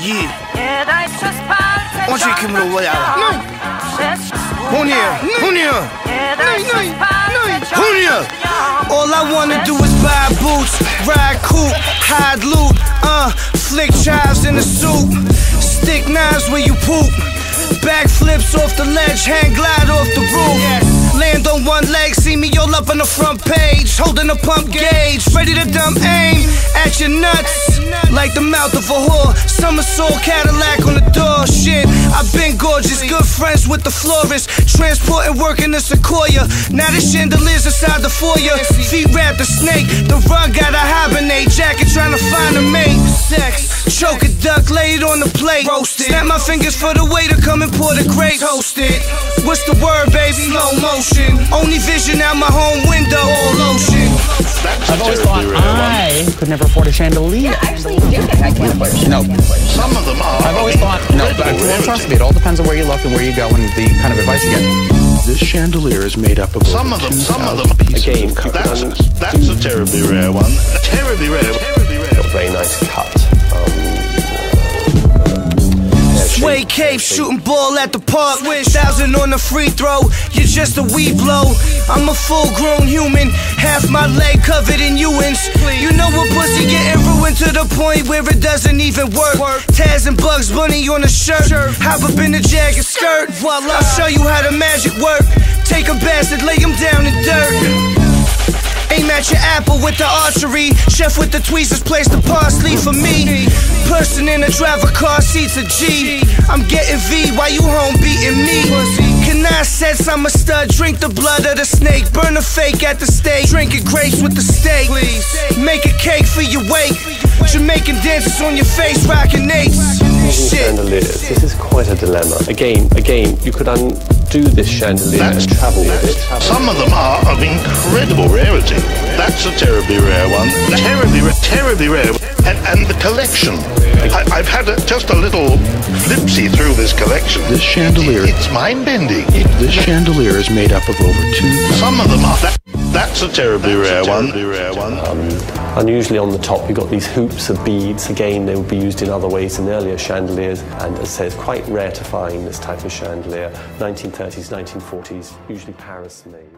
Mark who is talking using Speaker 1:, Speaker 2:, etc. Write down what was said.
Speaker 1: Yeah. Oczekujmy Royala. No. Hunia, Hunia. Hunia. All I wanna do is buy boots, ride coupe, hide loot, uh, flick chives in the soup, stick knives where you poop, backflips off the ledge, hang glide off the roof. On one leg, see me all up on the front page. Holding a pump gauge, ready to dump aim at your nuts. Like the mouth of a whore. Somersault Cadillac on the door. Shit, I've been gorgeous. Good friends with the florist. Transporting work in the Sequoia. Now the chandelier's inside the foyer. Feet wrap the snake. The rug gotta hibernate. Jacket trying to find a mate. Sex. It on the plate. Roast it. Snap my fingers for the waiter, come and pour the grapes. Toast it. What's the word, baby? Slow motion. Only vision out my home window. All ocean.
Speaker 2: I've always thought I could never afford a chandelier.
Speaker 3: Actually, you do think I can afford it.
Speaker 2: No,
Speaker 4: Some of them are.
Speaker 2: I've always thought no. But well, trust me, it all depends on where you look and where you go and the kind of advice you get.
Speaker 5: This chandelier is made up of
Speaker 4: Some
Speaker 5: over
Speaker 4: of them, some of them.
Speaker 5: pieces
Speaker 6: Again,
Speaker 5: of
Speaker 6: could be
Speaker 4: That's, that's a terribly rare one.
Speaker 1: Cape, shooting ball at the park. Thousand on the free throw, you're just a wee blow. I'm a full grown human, half my leg covered in Ewins. You know what pussy getting ruined to the point where it doesn't even work. Taz and Bugs Bunny on a shirt, hop up in the jacket skirt. Voila, I'll show you how the magic work. Take a bastard, lay him down in dirt. Aim at your apple with the archery. Chef with the tweezers, place the parsley for me. Person in a driver car seats a G. I'm getting V while you home beating me. Can I sense I'm a stud? Drink the blood of the snake. Burn a fake at the stake. Drinking grapes with the steak. Make a cake for your wake. Jamaican dances on your face, rocking eights. Shit.
Speaker 6: chandeliers, this is quite a dilemma. Again, again, you could undo this chandelier
Speaker 4: That's
Speaker 6: and travel with it.
Speaker 4: Some of them are of incredible rarity. That's a terribly rare one. Terribly, ra- terribly rare. And, and the collection. I, I've had a, just a little flipsy through this collection.
Speaker 5: This chandelier-
Speaker 4: It- it's mind-bending.
Speaker 5: This chandelier is made up of over two.
Speaker 4: Some of them are. That, that's a terribly rare one. Terribly rare one.
Speaker 6: Um, unusually on the top, you've got these hoops of beads. Again, they would be used in other ways in earlier chandeliers. And as I say, it's quite rare to find this type of chandelier. 1930s, 1940s, usually Paris made.